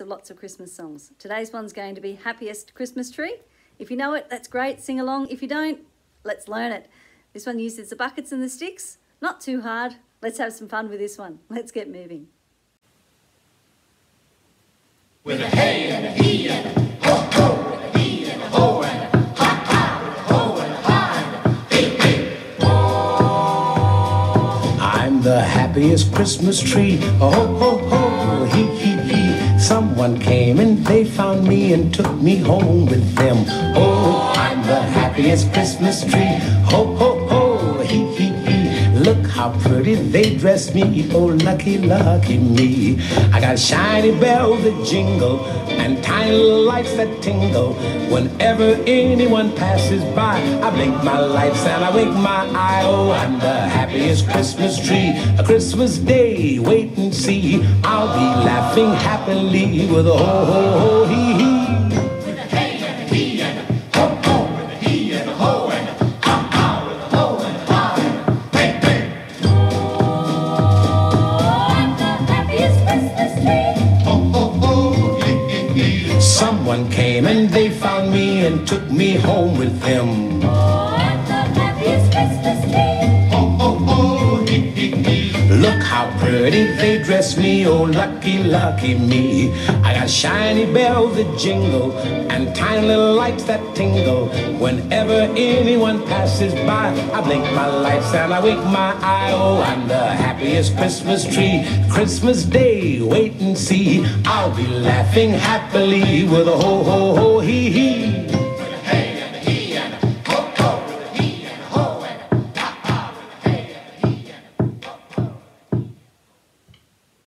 of lots of Christmas songs. Today's one's going to be Happiest Christmas Tree. If you know it, that's great, sing along. If you don't, let's learn it. This one uses the buckets and the sticks. Not too hard. Let's have some fun with this one. Let's get moving. With a hey and a he and a ho ho and a he and a ho and a ha ha and a ho and a ha and a hey hey ho. I'm the happiest Christmas tree. Oh ho ho ho, hee hee hee. And took me home with them. Oh, I'm the happiest Christmas tree. Ho ho ho, hee hee hee. Look how pretty they dress me. Oh, lucky, lucky me. I got shiny bells that jingle and tiny lights that tingle. Whenever anyone passes by, I blink my lights and I wink my eye. Oh, I'm the happiest Christmas tree. A Christmas day, wait and see. I'll be laughing happily with a ho ho ho hee Ho ho ho, hee hee hee. Someone came and they found me and took me home with them. Ho ho ho, hee hee hee. Look how pretty they dress me, oh lucky, lucky me. I got shiny bells that jingle and tiny little lights that tingle. Whenever anyone passes by, I blink my lights and I wink my eye. Oh, I'm the happiest Christmas tree. Christmas Day, wait and see. I'll be laughing happily with a ho ho ho hee hee.